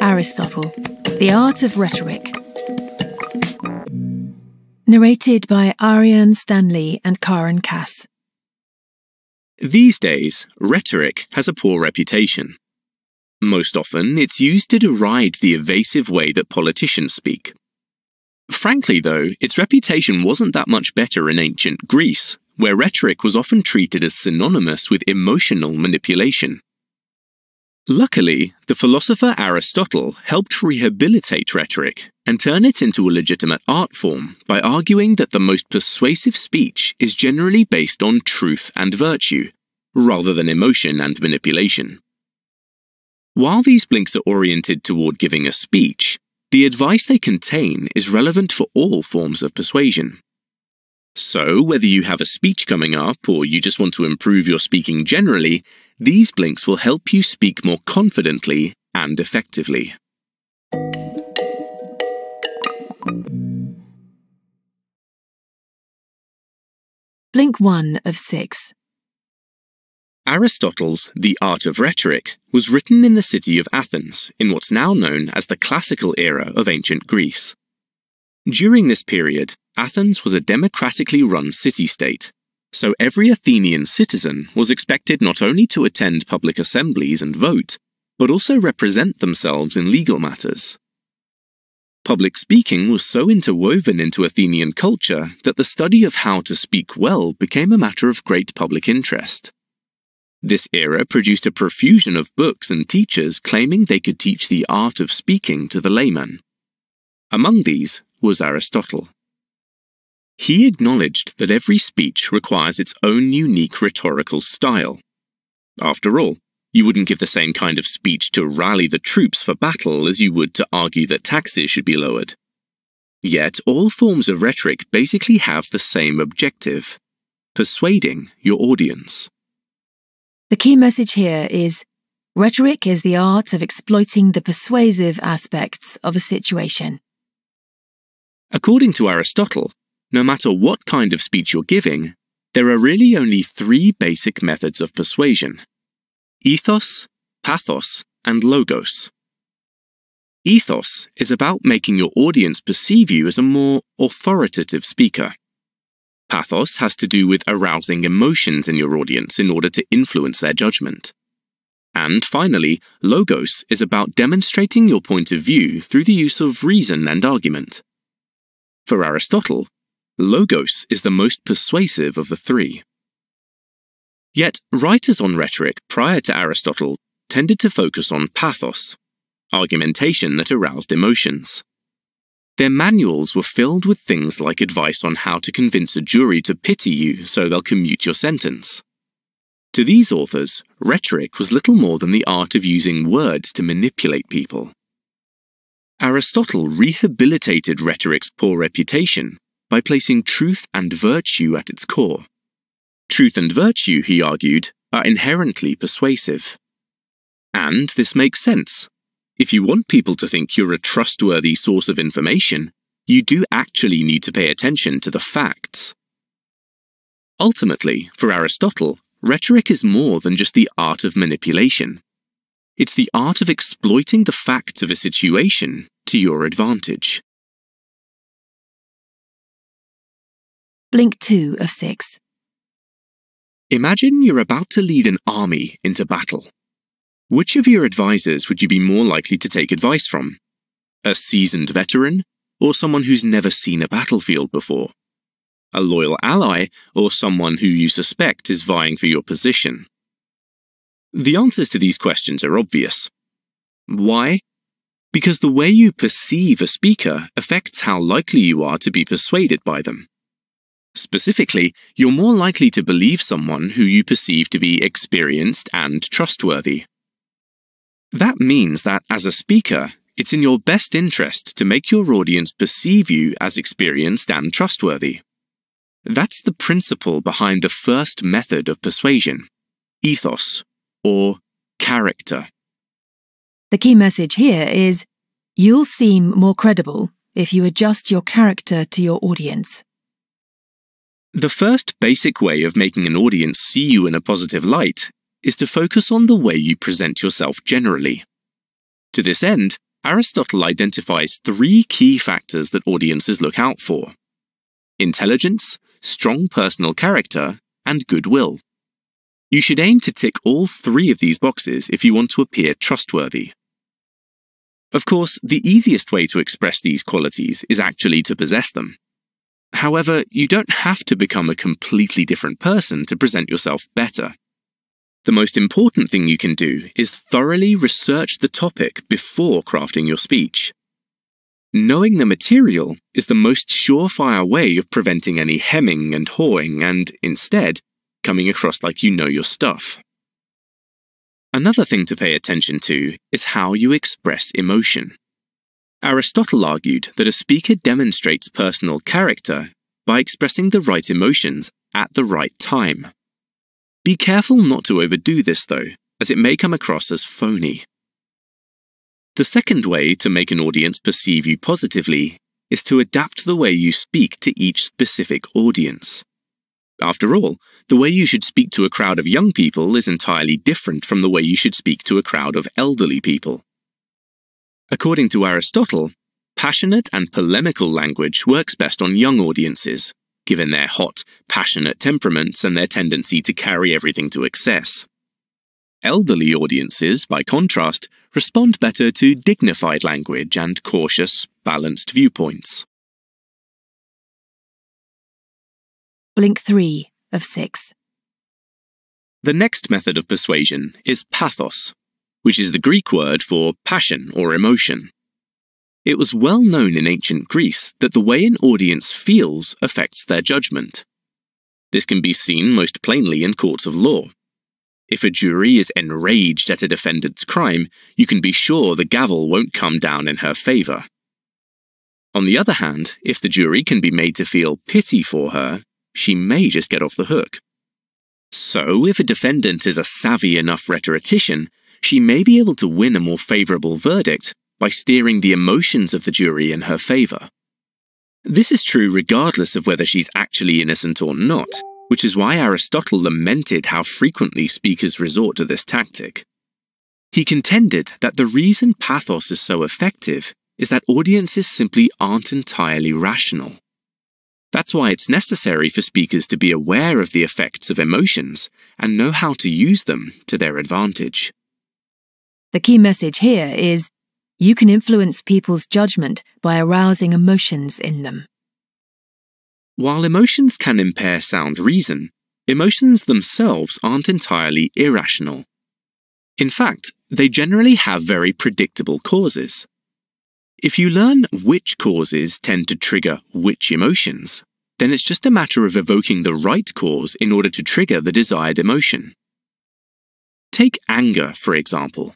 Aristotle, The Art of Rhetoric. Narrated by Ariane Stanley and Karen Cass. These days, rhetoric has a poor reputation. Most often, it's used to deride the evasive way that politicians speak. Frankly, though, its reputation wasn't that much better in ancient Greece, where rhetoric was often treated as synonymous with emotional manipulation. Luckily, the philosopher Aristotle helped rehabilitate rhetoric and turn it into a legitimate art form by arguing that the most persuasive speech is generally based on truth and virtue, rather than emotion and manipulation. While these blinks are oriented toward giving a speech, the advice they contain is relevant for all forms of persuasion. So, whether you have a speech coming up or you just want to improve your speaking generally, these blinks will help you speak more confidently and effectively. Blink 1 of 6. Aristotle's The Art of Rhetoric was written in the city of Athens in what's now known as the classical era of ancient Greece. During this period, Athens was a democratically run city state, so every Athenian citizen was expected not only to attend public assemblies and vote, but also represent themselves in legal matters. Public speaking was so interwoven into Athenian culture that the study of how to speak well became a matter of great public interest. This era produced a profusion of books and teachers claiming they could teach the art of speaking to the layman. Among these was Aristotle. He acknowledged that every speech requires its own unique rhetorical style. After all, you wouldn't give the same kind of speech to rally the troops for battle as you would to argue that taxes should be lowered. Yet, all forms of rhetoric basically have the same objective persuading your audience. The key message here is rhetoric is the art of exploiting the persuasive aspects of a situation. According to Aristotle, no matter what kind of speech you're giving, there are really only three basic methods of persuasion ethos, pathos, and logos. Ethos is about making your audience perceive you as a more authoritative speaker. Pathos has to do with arousing emotions in your audience in order to influence their judgment. And finally, logos is about demonstrating your point of view through the use of reason and argument. For Aristotle, Logos is the most persuasive of the three. Yet, writers on rhetoric prior to Aristotle tended to focus on pathos, argumentation that aroused emotions. Their manuals were filled with things like advice on how to convince a jury to pity you so they'll commute your sentence. To these authors, rhetoric was little more than the art of using words to manipulate people. Aristotle rehabilitated rhetoric's poor reputation by placing truth and virtue at its core. Truth and virtue, he argued, are inherently persuasive. And this makes sense. If you want people to think you're a trustworthy source of information, you do actually need to pay attention to the facts. Ultimately, for Aristotle, rhetoric is more than just the art of manipulation. It's the art of exploiting the facts of a situation to your advantage. Blink 2 of 6. Imagine you're about to lead an army into battle. Which of your advisors would you be more likely to take advice from? A seasoned veteran, or someone who's never seen a battlefield before? A loyal ally, or someone who you suspect is vying for your position? The answers to these questions are obvious. Why? Because the way you perceive a speaker affects how likely you are to be persuaded by them. Specifically, you're more likely to believe someone who you perceive to be experienced and trustworthy. That means that as a speaker, it's in your best interest to make your audience perceive you as experienced and trustworthy. That's the principle behind the first method of persuasion ethos, or character. The key message here is you'll seem more credible if you adjust your character to your audience. The first basic way of making an audience see you in a positive light is to focus on the way you present yourself generally. To this end, Aristotle identifies three key factors that audiences look out for intelligence, strong personal character, and goodwill. You should aim to tick all three of these boxes if you want to appear trustworthy. Of course, the easiest way to express these qualities is actually to possess them. However, you don't have to become a completely different person to present yourself better. The most important thing you can do is thoroughly research the topic before crafting your speech. Knowing the material is the most surefire way of preventing any hemming and hawing and, instead, coming across like you know your stuff. Another thing to pay attention to is how you express emotion. Aristotle argued that a speaker demonstrates personal character by expressing the right emotions at the right time. Be careful not to overdo this, though, as it may come across as phony. The second way to make an audience perceive you positively is to adapt the way you speak to each specific audience. After all, the way you should speak to a crowd of young people is entirely different from the way you should speak to a crowd of elderly people. According to Aristotle, passionate and polemical language works best on young audiences, given their hot, passionate temperaments and their tendency to carry everything to excess. Elderly audiences, by contrast, respond better to dignified language and cautious, balanced viewpoints. Blink 3 of 6. The next method of persuasion is pathos, which is the Greek word for passion or emotion. It was well known in ancient Greece that the way an audience feels affects their judgment. This can be seen most plainly in courts of law. If a jury is enraged at a defendant's crime, you can be sure the gavel won't come down in her favour. On the other hand, if the jury can be made to feel pity for her, she may just get off the hook. So, if a defendant is a savvy enough rhetorician, she may be able to win a more favourable verdict by steering the emotions of the jury in her favour. This is true regardless of whether she's actually innocent or not, which is why Aristotle lamented how frequently speakers resort to this tactic. He contended that the reason pathos is so effective is that audiences simply aren't entirely rational. That's why it's necessary for speakers to be aware of the effects of emotions and know how to use them to their advantage. The key message here is you can influence people's judgment by arousing emotions in them. While emotions can impair sound reason, emotions themselves aren't entirely irrational. In fact, they generally have very predictable causes. If you learn which causes tend to trigger which emotions, then it's just a matter of evoking the right cause in order to trigger the desired emotion. Take anger, for example.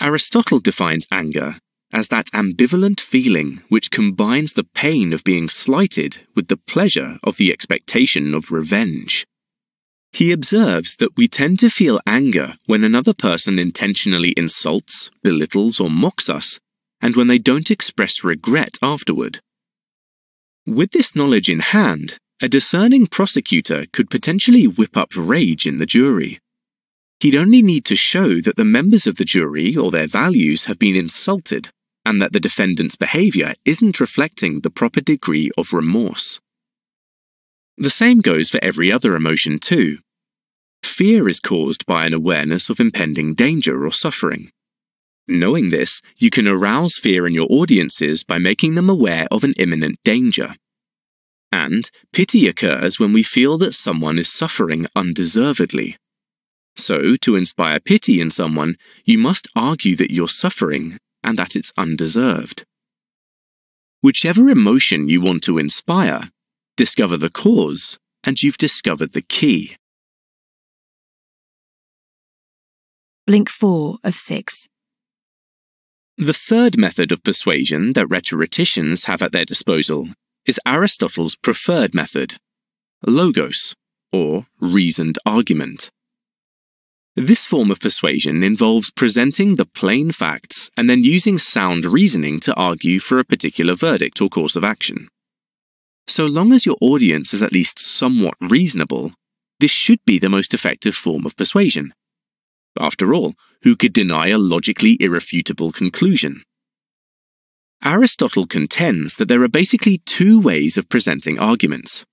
Aristotle defines anger as that ambivalent feeling which combines the pain of being slighted with the pleasure of the expectation of revenge. He observes that we tend to feel anger when another person intentionally insults, belittles, or mocks us, and when they don't express regret afterward. With this knowledge in hand, a discerning prosecutor could potentially whip up rage in the jury. He'd only need to show that the members of the jury or their values have been insulted and that the defendant's behaviour isn't reflecting the proper degree of remorse. The same goes for every other emotion, too. Fear is caused by an awareness of impending danger or suffering. Knowing this, you can arouse fear in your audiences by making them aware of an imminent danger. And pity occurs when we feel that someone is suffering undeservedly. So, to inspire pity in someone, you must argue that you're suffering and that it's undeserved. Whichever emotion you want to inspire, discover the cause, and you've discovered the key. Blink 4 of 6. The third method of persuasion that rhetoricians have at their disposal is Aristotle's preferred method, logos, or reasoned argument. This form of persuasion involves presenting the plain facts and then using sound reasoning to argue for a particular verdict or course of action. So long as your audience is at least somewhat reasonable, this should be the most effective form of persuasion, After all, who could deny a logically irrefutable conclusion? Aristotle contends that there are basically two ways of presenting arguments.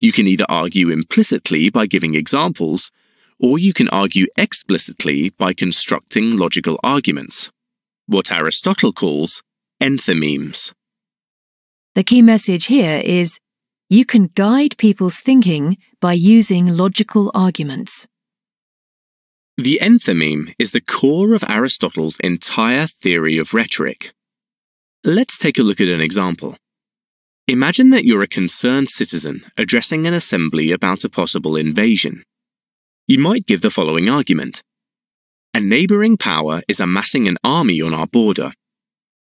You can either argue implicitly by giving examples, or you can argue explicitly by constructing logical arguments, what Aristotle calls enthymemes. The key message here is you can guide people's thinking by using logical arguments. The enthymeme is the core of Aristotle's entire theory of rhetoric. Let's take a look at an example. Imagine that you're a concerned citizen addressing an assembly about a possible invasion. You might give the following argument. A neighbouring power is amassing an army on our border.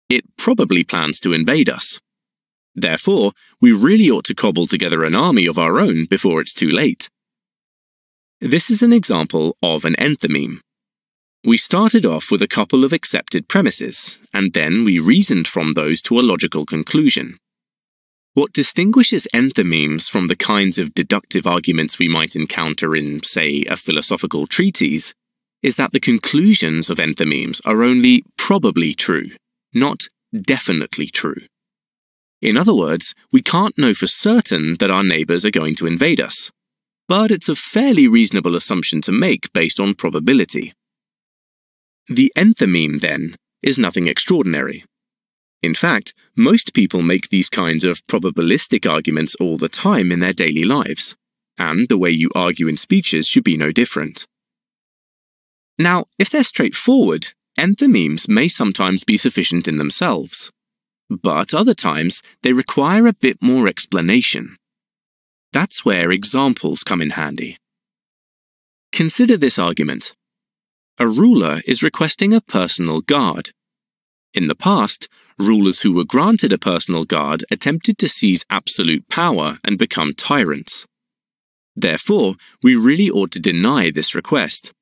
It probably plans to invade us. Therefore, we really ought to cobble together an army of our own before it's too late. This is an example of an enthymeme. We started off with a couple of accepted premises, and then we reasoned from those to a logical conclusion. What distinguishes enthymemes from the kinds of deductive arguments we might encounter in, say, a philosophical treatise, is that the conclusions of enthymemes are only probably true, not definitely true. In other words, we can't know for certain that our neighbours are going to invade us, but it's a fairly reasonable assumption to make based on probability. The enthymeme, then, is nothing extraordinary. In fact, most people make these kinds of probabilistic arguments all the time in their daily lives, and the way you argue in speeches should be no different. Now, if they're straightforward, enthymemes may sometimes be sufficient in themselves, but other times they require a bit more explanation. That's where examples come in handy. Consider this argument. A ruler is requesting a personal guard. In the past, rulers who were granted a personal guard attempted to seize absolute power and become tyrants. Therefore, we really ought to deny this request.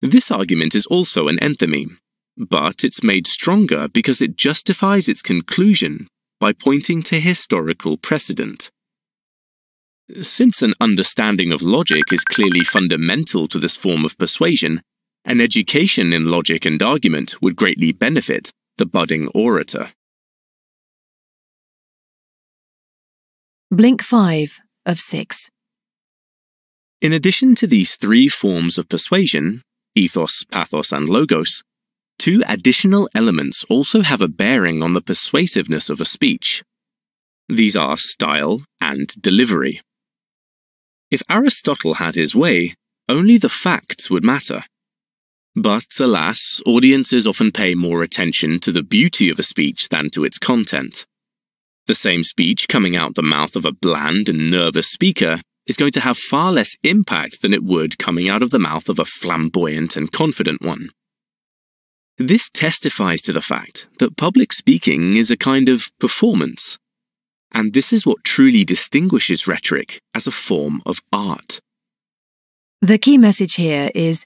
This argument is also an enthymeme, but it's made stronger because it justifies its conclusion by pointing to historical precedent. Since an understanding of logic is clearly fundamental to this form of persuasion, an education in logic and argument would greatly benefit the budding orator. Blink 5 of 6. In addition to these three forms of persuasion ethos, pathos, and logos two additional elements also have a bearing on the persuasiveness of a speech. These are style and delivery. If Aristotle had his way, only the facts would matter. But alas, audiences often pay more attention to the beauty of a speech than to its content. The same speech coming out the mouth of a bland and nervous speaker is going to have far less impact than it would coming out of the mouth of a flamboyant and confident one. This testifies to the fact that public speaking is a kind of performance, and this is what truly distinguishes rhetoric as a form of art. The key message here is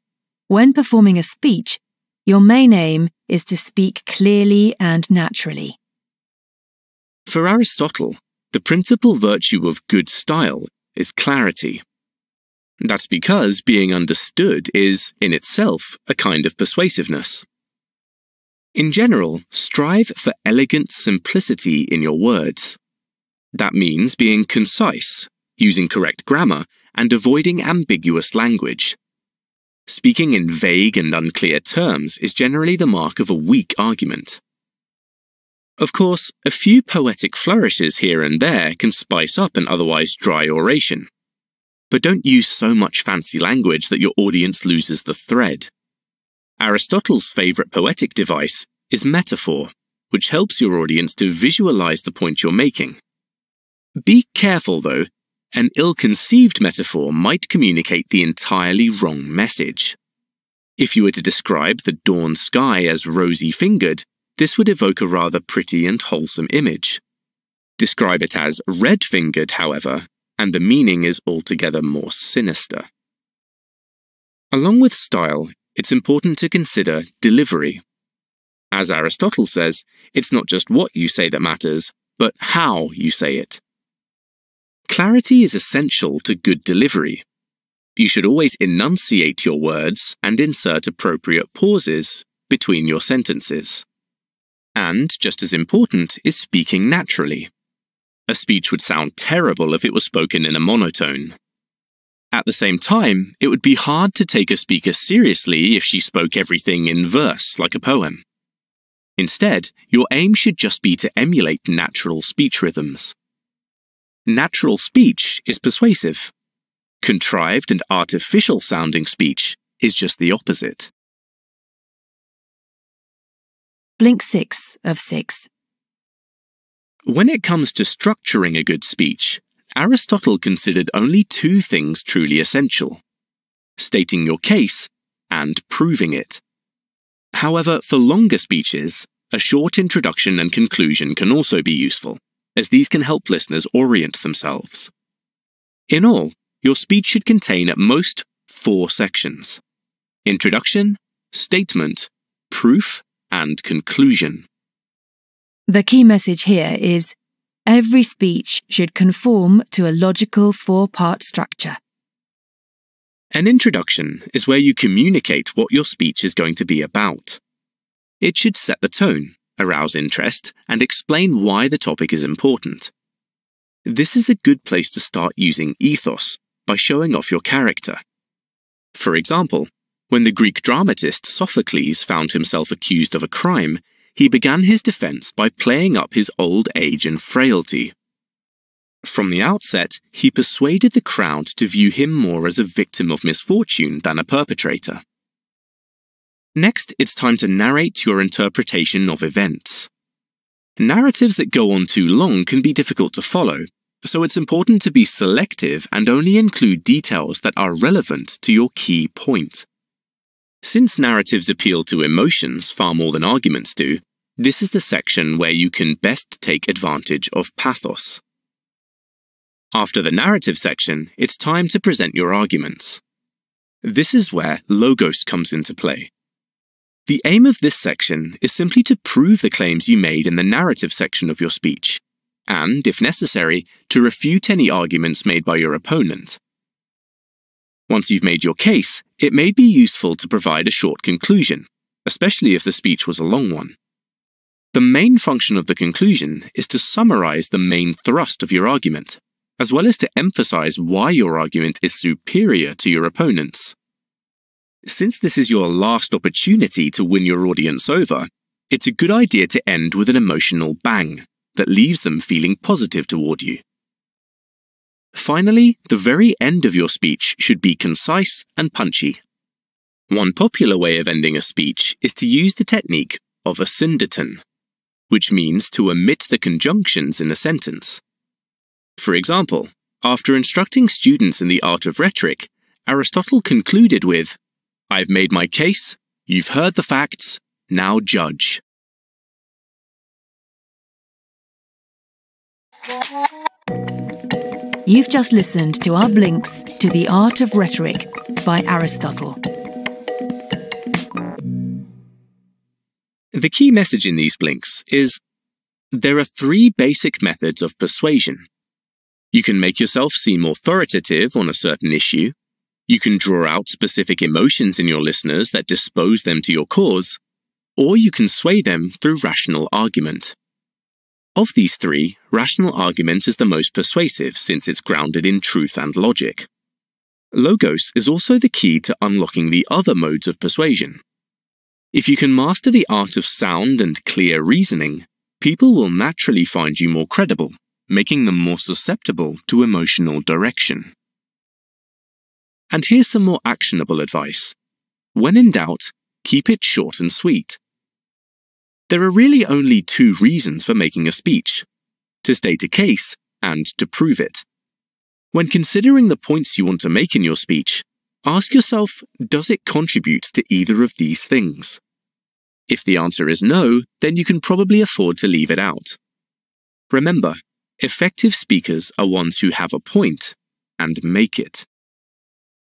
when performing a speech, your main aim is to speak clearly and naturally. For Aristotle, the principal virtue of good style is clarity. That's because being understood is, in itself, a kind of persuasiveness. In general, strive for elegant simplicity in your words. That means being concise, using correct grammar, and avoiding ambiguous language. Speaking in vague and unclear terms is generally the mark of a weak argument. Of course, a few poetic flourishes here and there can spice up an otherwise dry oration. But don't use so much fancy language that your audience loses the thread. Aristotle's favourite poetic device is metaphor, which helps your audience to visualize the point you're making. Be careful, though. An ill conceived metaphor might communicate the entirely wrong message. If you were to describe the dawn sky as rosy fingered, this would evoke a rather pretty and wholesome image. Describe it as red fingered, however, and the meaning is altogether more sinister. Along with style, it's important to consider delivery. As Aristotle says, it's not just what you say that matters, but how you say it. Clarity is essential to good delivery. you should always enunciate your words and insert appropriate pauses between your sentences. And, just as important, is speaking naturally. A speech would sound terrible if it was spoken in a monotone. At the same time, it would be hard to take a speaker seriously if she spoke everything in verse like a poem. Instead, your aim should just be to emulate natural speech rhythms. Natural speech is persuasive. Contrived and artificial sounding speech is just the opposite. Blink 6 of 6. When it comes to structuring a good speech, Aristotle considered only two things truly essential stating your case and proving it. However, for longer speeches, a short introduction and conclusion can also be useful, as these can help listeners orient themselves. In all, your speech should contain at most four sections introduction, statement, proof, and conclusion. The key message here is every speech should conform to a logical four part structure. An introduction is where you communicate what your speech is going to be about. It should set the tone, arouse interest, and explain why the topic is important. This is a good place to start using ethos by showing off your character. For example, when the Greek dramatist Sophocles found himself accused of a crime, he began his defense by playing up his old age and frailty. From the outset, he persuaded the crowd to view him more as a victim of misfortune than a perpetrator. Next, it's time to narrate your interpretation of events. Narratives that go on too long can be difficult to follow, so it's important to be selective and only include details that are relevant to your key point. Since narratives appeal to emotions far more than arguments do, this is the section where you can best take advantage of pathos. After the narrative section, it's time to present your arguments. This is where logos comes into play. The aim of this section is simply to prove the claims you made in the narrative section of your speech, and, if necessary, to refute any arguments made by your opponent. Once you've made your case, it may be useful to provide a short conclusion, especially if the speech was a long one. The main function of the conclusion is to summarize the main thrust of your argument, as well as to emphasize why your argument is superior to your opponent's. Since this is your last opportunity to win your audience over, it's a good idea to end with an emotional bang that leaves them feeling positive toward you. Finally, the very end of your speech should be concise and punchy. One popular way of ending a speech is to use the technique of asyndeton, which means to omit the conjunctions in a sentence. For example, after instructing students in the art of rhetoric, Aristotle concluded with, I've made my case, you've heard the facts, now judge. You've just listened to our blinks to The Art of Rhetoric by Aristotle. The key message in these blinks is there are three basic methods of persuasion. You can make yourself seem authoritative on a certain issue you can draw out specific emotions in your listeners that dispose them to your cause, or you can sway them through rational argument. Of these three, rational argument is the most persuasive since it's grounded in truth and logic. Logos is also the key to unlocking the other modes of persuasion. If you can master the art of sound and clear reasoning, people will naturally find you more credible, making them more susceptible to emotional direction. And here's some more actionable advice. When in doubt, keep it short and sweet. There are really only two reasons for making a speech to state a case and to prove it. When considering the points you want to make in your speech, ask yourself does it contribute to either of these things? If the answer is no, then you can probably afford to leave it out. Remember, effective speakers are ones who have a point and make it.